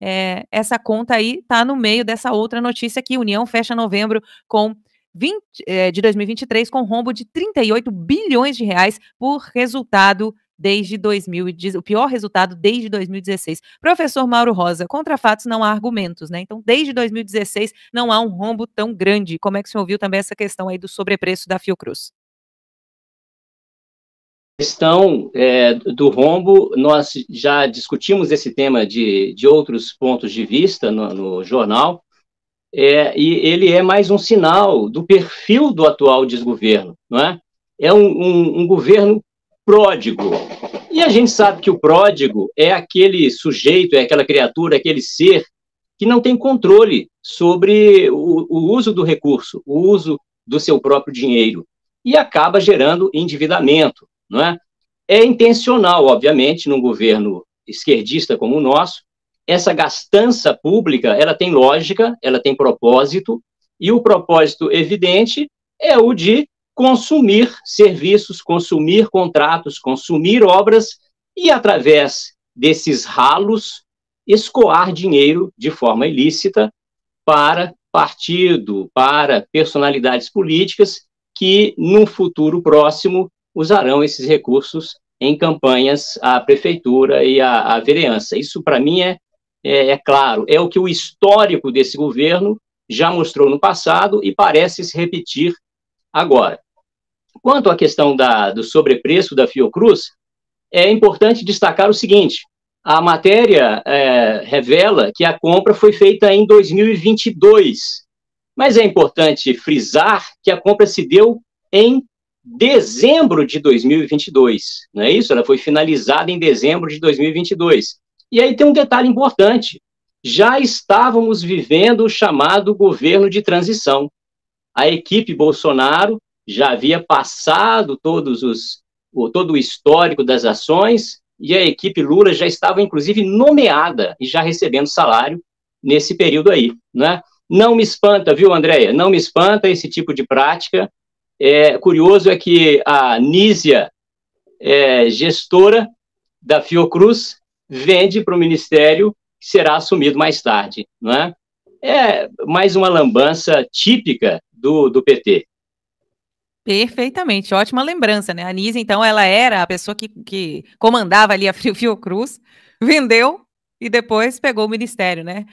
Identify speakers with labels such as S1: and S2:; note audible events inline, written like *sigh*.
S1: é, essa conta aí está no meio dessa outra notícia que União fecha novembro com 20, é, de 2023 com rombo de 38 bilhões de reais por resultado desde 2010, o pior resultado desde 2016. Professor Mauro Rosa, contra fatos não há argumentos, né? Então, desde 2016 não há um rombo tão grande. Como é que o senhor viu também essa questão aí do sobrepreço da Fiocruz?
S2: Questão é, do rombo, nós já discutimos esse tema de, de outros pontos de vista no, no jornal, é, e ele é mais um sinal do perfil do atual desgoverno, não é? É um, um, um governo pródigo. E a gente sabe que o pródigo é aquele sujeito, é aquela criatura, aquele ser que não tem controle sobre o, o uso do recurso, o uso do seu próprio dinheiro, e acaba gerando endividamento, não é? É intencional, obviamente, num governo esquerdista como o nosso, essa gastança pública, ela tem lógica, ela tem propósito, e o propósito evidente é o de consumir serviços, consumir contratos, consumir obras e, através desses ralos, escoar dinheiro de forma ilícita para partido, para personalidades políticas que, num futuro próximo, usarão esses recursos em campanhas à prefeitura e à, à vereança. Isso, para mim, é, é, é claro, é o que o histórico desse governo já mostrou no passado e parece se repetir agora. Quanto à questão da, do sobrepreço da Fiocruz, é importante destacar o seguinte: a matéria é, revela que a compra foi feita em 2022, mas é importante frisar que a compra se deu em dezembro de 2022, não é isso? Ela foi finalizada em dezembro de 2022. E aí tem um detalhe importante: já estávamos vivendo o chamado governo de transição. A equipe Bolsonaro já havia passado todos os, todo o histórico das ações e a equipe Lula já estava, inclusive, nomeada e já recebendo salário nesse período aí, né? Não me espanta, viu, Andréia? Não me espanta esse tipo de prática. É, curioso é que a Nízia, é, gestora da Fiocruz, vende para o Ministério que será assumido mais tarde, não é? É mais uma lambança típica do, do PT.
S1: Perfeitamente, ótima lembrança, né? A Anísia, então, ela era a pessoa que, que comandava ali a Fiocruz, *laughs* vendeu e depois pegou o ministério, né?